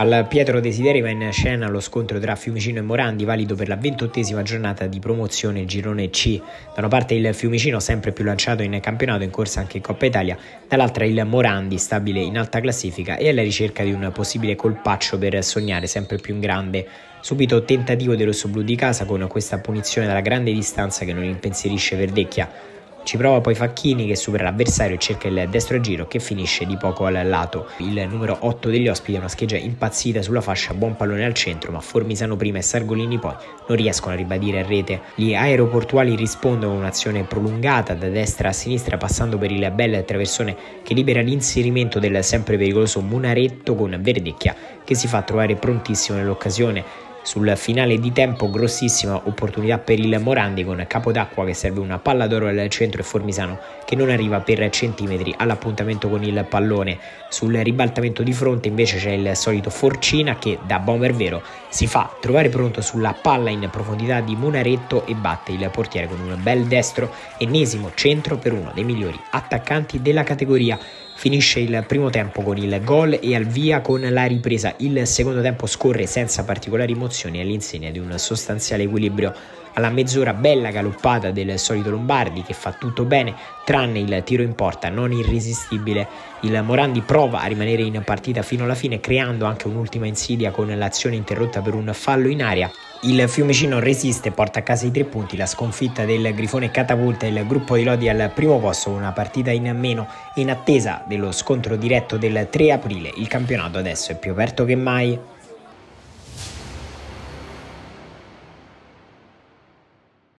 Al Pietro Desideri va in scena lo scontro tra Fiumicino e Morandi, valido per la ventottesima giornata di promozione girone C. Da una parte il Fiumicino sempre più lanciato in campionato, in corsa anche in Coppa Italia, dall'altra il Morandi stabile in alta classifica e alla ricerca di un possibile colpaccio per sognare sempre più in grande. Subito tentativo dei rossoblù di casa con questa punizione dalla grande distanza che non impensierisce Verdecchia. Ci prova poi Facchini che supera l'avversario e cerca il destro giro che finisce di poco al lato. Il numero 8 degli ospiti è una scheggia impazzita sulla fascia, buon pallone al centro, ma Formisano prima e Sargolini poi non riescono a ribadire a rete. Gli aeroportuali rispondono con un'azione prolungata da destra a sinistra passando per il bel traversone che libera l'inserimento del sempre pericoloso Munaretto con Verdecchia che si fa trovare prontissimo nell'occasione sul finale di tempo grossissima opportunità per il Morandi con Capodacqua che serve una palla d'oro al centro e Formisano che non arriva per centimetri all'appuntamento con il pallone. Sul ribaltamento di fronte invece c'è il solito Forcina che da bomber vero si fa trovare pronto sulla palla in profondità di Munaretto e batte il portiere con un bel destro ennesimo centro per uno dei migliori attaccanti della categoria Finisce il primo tempo con il gol e al via con la ripresa. Il secondo tempo scorre senza particolari emozioni all'insegna di un sostanziale equilibrio. Alla mezz'ora bella galoppata del solito Lombardi che fa tutto bene, tranne il tiro in porta non irresistibile. Il Morandi prova a rimanere in partita fino alla fine, creando anche un'ultima insidia con l'azione interrotta per un fallo in aria. Il Fiumicino resiste porta a casa i tre punti, la sconfitta del Grifone catapulta il gruppo di Lodi al primo posto, una partita in meno in attesa dello scontro diretto del 3 aprile. Il campionato adesso è più aperto che mai.